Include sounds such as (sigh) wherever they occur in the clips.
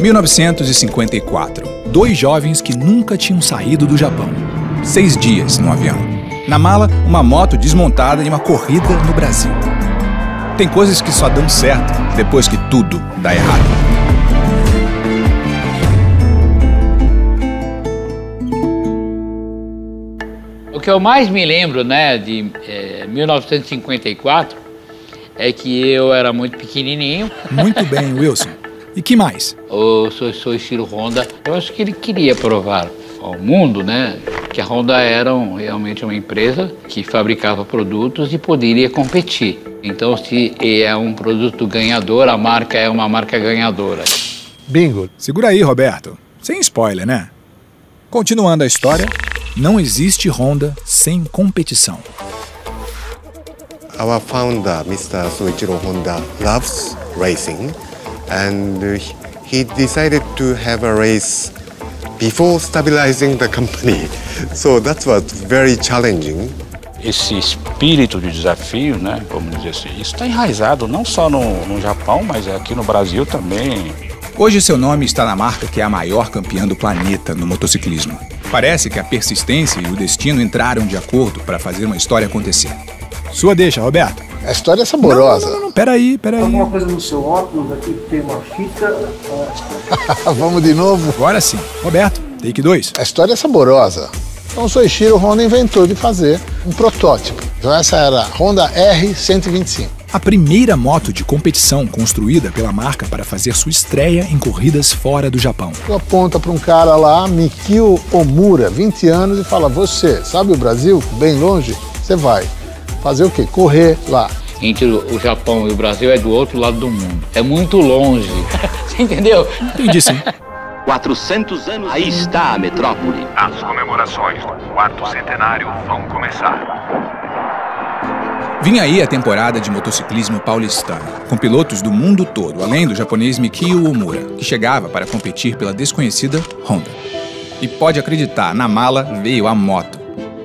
1954. Dois jovens que nunca tinham saído do Japão. Seis dias no avião. Na mala, uma moto desmontada e uma corrida no Brasil. Tem coisas que só dão certo depois que tudo dá errado. O que eu mais me lembro, né, de é, 1954, é que eu era muito pequenininho. Muito bem, Wilson. (laughs) E que mais? O Soichiro Honda, eu acho que ele queria provar ao mundo, né, que a Honda era um, realmente uma empresa que fabricava produtos e poderia competir. Então, se é um produto ganhador, a marca é uma marca ganhadora. Bingo. Segura aí, Roberto. Sem spoiler, né? Continuando a história, não existe Honda sem competição. Our founder, Mr. Soichiro Honda, loves racing and he decided to have a race before stabilizing the company. (laughs) So that was very challenging. Esse espírito de desafio, né, vamos dizer assim, isso está enraizado não só no, no Japão, mas aqui no Brasil também. Hoje seu nome está na marca que é a maior campeã do planeta no motociclismo. Parece que a persistência e o destino entraram de acordo para fazer uma história acontecer. Sua deixa, Roberto. A história é saborosa. Não, não, não, não. Peraí, peraí. Alguma coisa no seu óculos aqui que tem uma fita. (laughs) Vamos de novo? Agora sim. Roberto, take 2. A história é saborosa. Então o Soichiro Honda inventou de fazer um protótipo. Então essa era a Honda R125. A primeira moto de competição construída pela marca para fazer sua estreia em corridas fora do Japão. Tu aponta para um cara lá, Mikio Omura, 20 anos, e fala: Você, sabe o Brasil? Bem longe? Você vai. Fazer o quê? Correr lá. Entre o Japão e o Brasil é do outro lado do mundo. É muito longe. (laughs) Você entendeu? Entendi sim. 400 anos. Aí está a metrópole. As comemorações do quarto centenário vão começar. Vinha aí a temporada de motociclismo paulistano, com pilotos do mundo todo, além do japonês Mikio Omura, que chegava para competir pela desconhecida Honda. E pode acreditar, na mala veio a moto.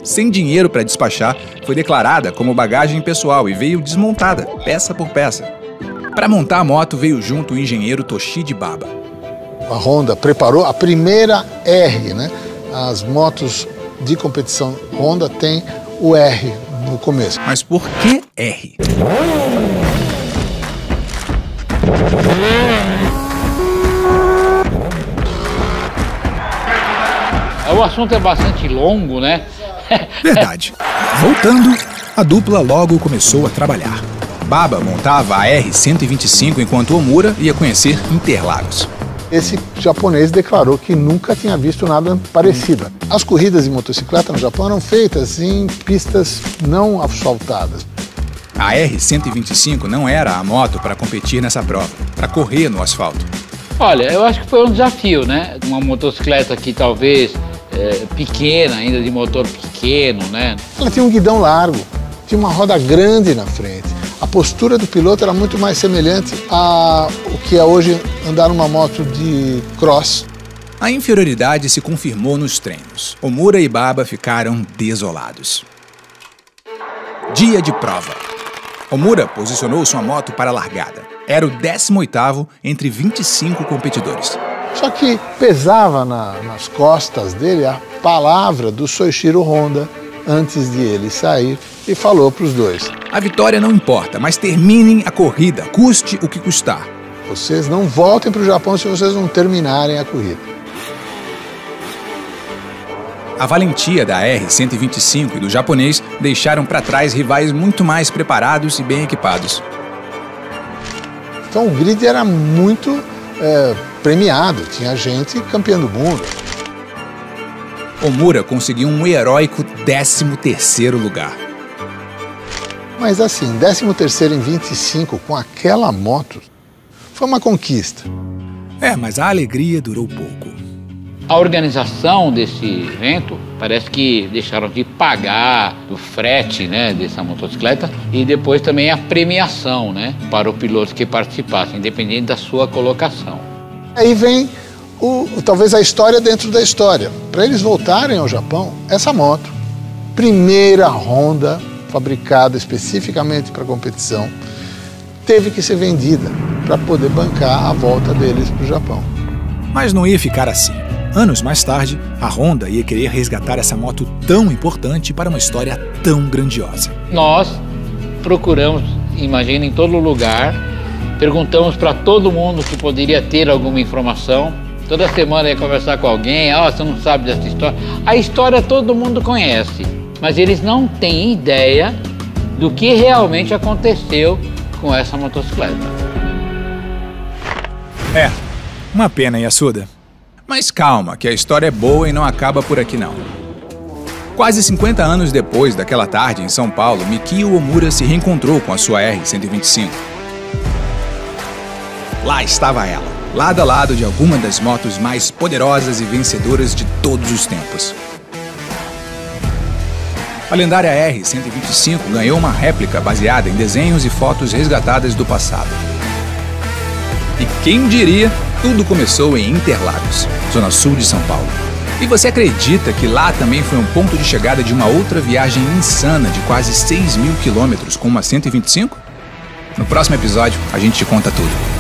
Sem dinheiro para despachar, foi declarada como bagagem pessoal e veio desmontada, peça por peça. Para montar a moto veio junto o engenheiro Toshide Baba. A Honda preparou a primeira R, né? As motos de competição Honda têm o R no começo. Mas por que R? O assunto é bastante longo, né? Verdade. Voltando, a dupla logo começou a trabalhar. Baba montava a R-125 enquanto Omura ia conhecer Interlagos. Esse japonês declarou que nunca tinha visto nada parecido. As corridas de motocicleta no Japão eram feitas em pistas não asfaltadas. A R-125 não era a moto para competir nessa prova, para correr no asfalto. Olha, eu acho que foi um desafio, né? Uma motocicleta que talvez é, pequena, ainda de motor pequeno, né? Ela tinha um guidão largo, tinha uma roda grande na frente. A postura do piloto era muito mais semelhante a o que é hoje andar numa moto de cross. A inferioridade se confirmou nos treinos. Omura e Baba ficaram desolados. Dia de prova. Omura posicionou sua moto para a largada. Era o 18º entre 25 competidores. Só que pesava na, nas costas dele a palavra do Soichiro Honda antes de ele sair e falou para os dois: A vitória não importa, mas terminem a corrida, custe o que custar. Vocês não voltem para o Japão se vocês não terminarem a corrida. A valentia da R-125 e do japonês deixaram para trás rivais muito mais preparados e bem equipados. Então o grid era muito é, premiado, tinha gente campeã do mundo. Omura conseguiu um heróico 13º lugar. Mas assim, 13º em 25 com aquela moto foi uma conquista. É, mas a alegria durou pouco. A organização desse evento parece que deixaram de pagar o frete né, dessa motocicleta e depois também a premiação né, para o piloto que participasse, independente da sua colocação. Aí vem o, talvez a história dentro da história. Para eles voltarem ao Japão, essa moto, primeira Honda fabricada especificamente para competição, teve que ser vendida para poder bancar a volta deles para o Japão. Mas não ia ficar assim. Anos mais tarde, a Honda ia querer resgatar essa moto tão importante para uma história tão grandiosa. Nós procuramos, imagina, em todo lugar, perguntamos para todo mundo que poderia ter alguma informação. Toda semana ia conversar com alguém, ah, oh, você não sabe dessa história. A história todo mundo conhece, mas eles não têm ideia do que realmente aconteceu com essa motocicleta. É, uma pena, Yasuda. Mas calma, que a história é boa e não acaba por aqui não. Quase 50 anos depois daquela tarde em São Paulo, Mikio Omura se reencontrou com a sua R125. Lá estava ela, lado a lado de alguma das motos mais poderosas e vencedoras de todos os tempos. A lendária R125 ganhou uma réplica baseada em desenhos e fotos resgatadas do passado. E quem diria tudo começou em Interlagos, zona sul de São Paulo. E você acredita que lá também foi um ponto de chegada de uma outra viagem insana de quase 6 mil quilômetros com uma 125? No próximo episódio, a gente te conta tudo.